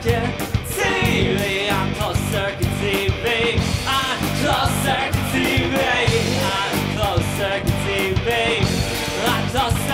circuit TV. I'm closed circuit TV. I'm closed circuit TV. I'm closed circuit TV. I'm closed circuit TV.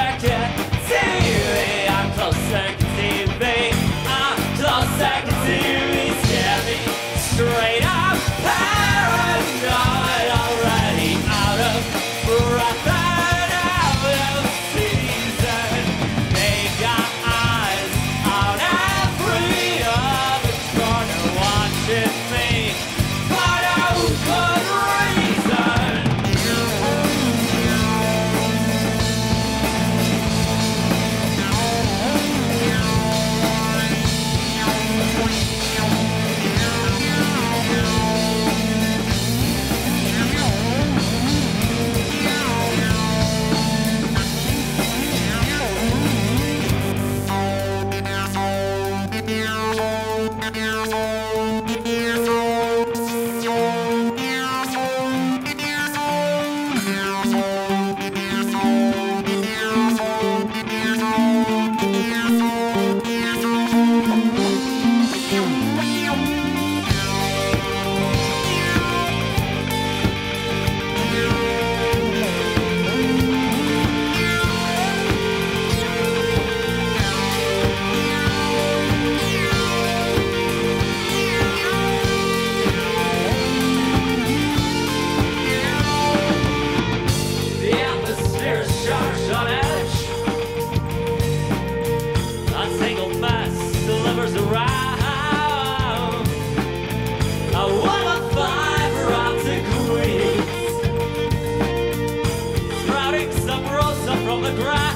from the ground.